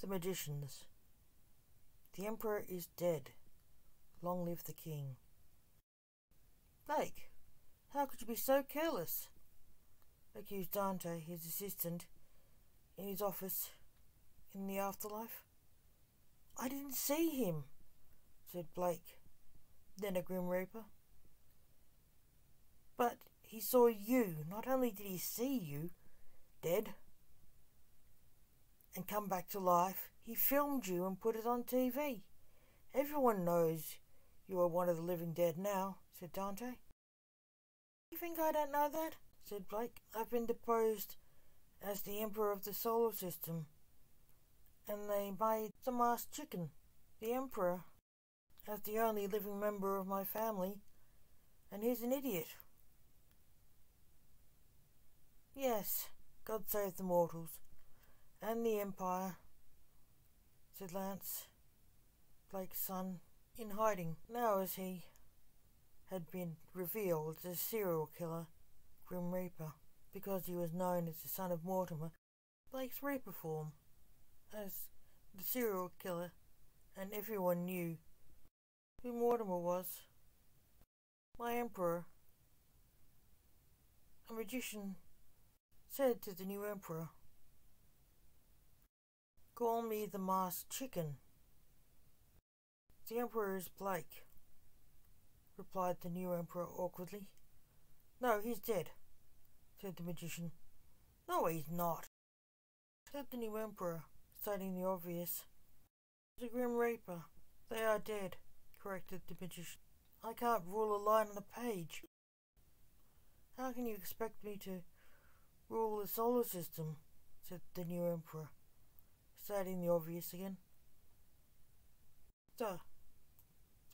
The Magicians. The Emperor is dead. Long live the King. Blake, how could you be so careless? accused Dante, his assistant, in his office in the afterlife. I didn't see him, said Blake, then a Grim Reaper. But he saw you. Not only did he see you dead and come back to life, he filmed you and put it on TV. Everyone knows you are one of the living dead now, said Dante. You think I don't know that? said Blake. I've been deposed as the Emperor of the Solar System. And they made the masked chicken, the Emperor, as the only living member of my family, and he's an idiot. Yes, God save the mortals, and the Empire, said Lance, Blake's son, in hiding, now as he had been revealed as a serial killer, Grim Reaper because he was known as the son of Mortimer, Blake's Reaper form as the serial killer, and everyone knew who Mortimer was. My emperor, a magician, said to the new emperor, Call me the masked chicken. The emperor is Blake, replied the new emperor awkwardly. No, he's dead said the magician. No, he's not, said the new emperor, stating the obvious. The Grim Reaper. They are dead, corrected the magician. I can't rule a line on a page. How can you expect me to rule the solar system? said the new emperor, citing the obvious again. The,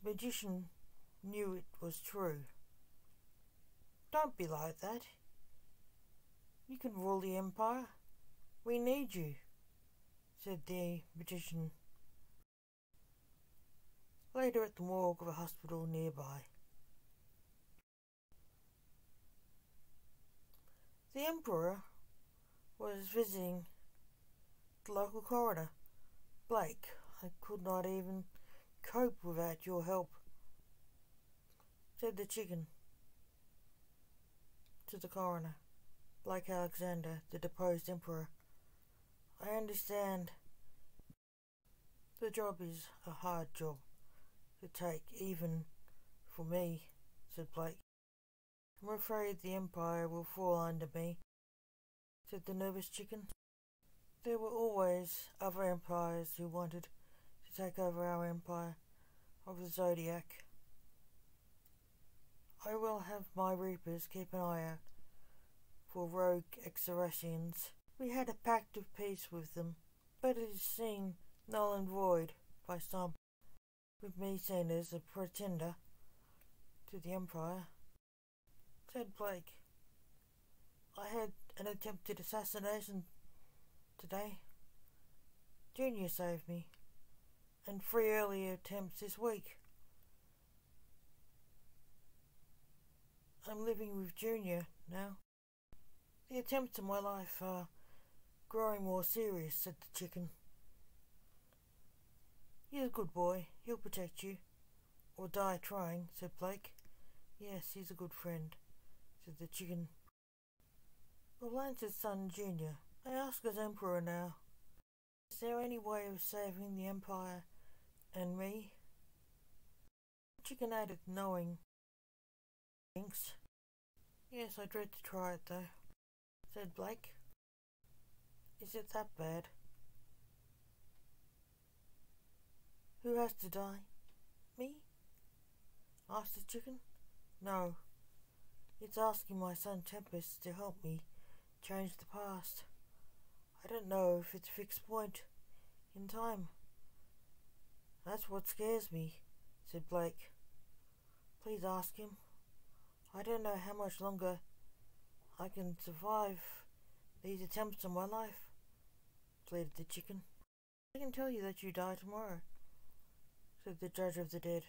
the magician knew it was true. Don't be like that, you can rule the empire. We need you, said the magician. Later at the morgue of a hospital nearby. The Emperor was visiting the local coroner. Blake, I could not even cope without your help, said the chicken to the coroner like Alexander, the deposed emperor. I understand the job is a hard job to take, even for me, said Blake. I'm afraid the empire will fall under me, said the nervous chicken. There were always other empires who wanted to take over our empire of the Zodiac. I will have my reapers keep an eye out for rogue Exorasians. We had a pact of peace with them, but it is seen null and void by some, with me seen as a pretender to the Empire. Said Blake. I had an attempted assassination today. Junior saved me, and three earlier attempts this week. I'm living with Junior now. The attempts in my life are growing more serious, said the chicken. He's a good boy. He'll protect you. Or die trying, said Blake. Yes, he's a good friend, said the chicken. Well, Lance's son, Junior, I ask as Emperor now, is there any way of saving the Empire and me? Chicken added, knowing. Thanks. Yes, I dread to try it, though said Blake. Is it that bad? Who has to die? Me? asked the chicken. No. It's asking my son Tempest to help me change the past. I don't know if it's a fixed point in time. That's what scares me, said Blake. Please ask him. I don't know how much longer I can survive these attempts on my life, pleaded the chicken. I can tell you that you die tomorrow, said the judge of the dead,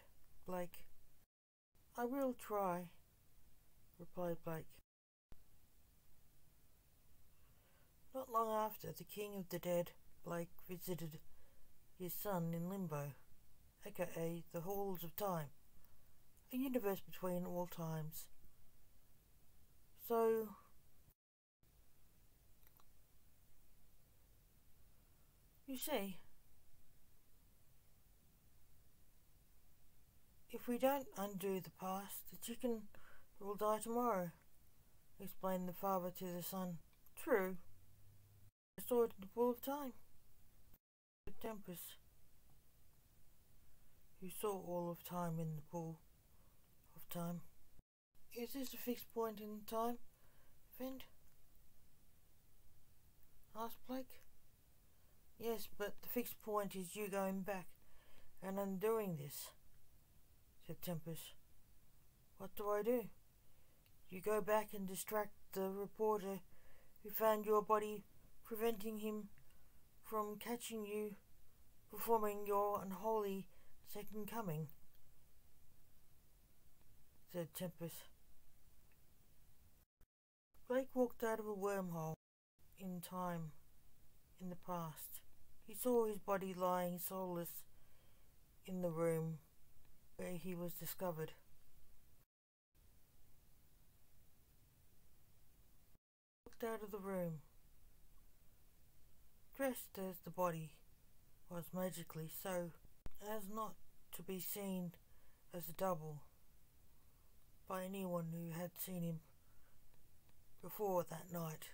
Blake. I will try, replied Blake. Not long after, the king of the dead, Blake visited his son in Limbo, aka the Halls of Time, a universe between all times. So, you see, if we don't undo the past, the chicken will die tomorrow, explained the father to the son. True. I saw it in the pool of time. The Tempest, who saw all of time in the pool of time. Is this a fixed point in time, Fend? asked Blake. Yes, but the fixed point is you going back and undoing this, said Tempest. What do I do? You go back and distract the reporter who found your body, preventing him from catching you performing your unholy second coming, said Tempest. Blake walked out of a wormhole in time in the past. He saw his body lying soulless in the room where he was discovered. Walked out of the room, dressed as the body was magically so as not to be seen as a double by anyone who had seen him before that night.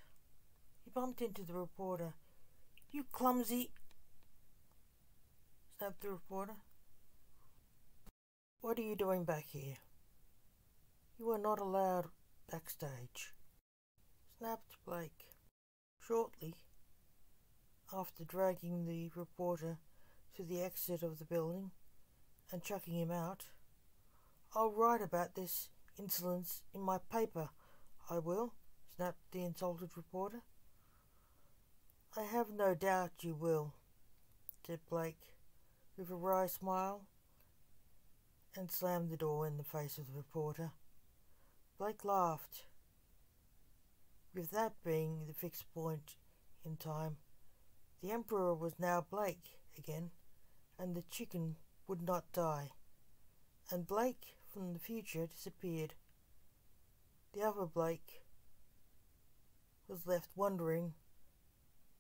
He bumped into the reporter. You clumsy! snapped the reporter. What are you doing back here? You are not allowed backstage, snapped Blake. Shortly after dragging the reporter to the exit of the building and chucking him out, I'll write about this insolence in my paper, I will snapped the insulted reporter. I have no doubt you will, said Blake, with a wry smile, and slammed the door in the face of the reporter. Blake laughed. With that being the fixed point in time, the Emperor was now Blake again, and the chicken would not die. And Blake from the future disappeared. The other Blake was left wondering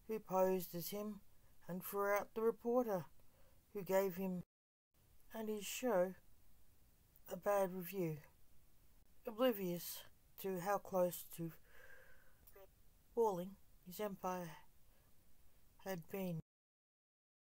who posed as him and threw out the reporter who gave him and his show a bad review, oblivious to how close to falling his empire had been.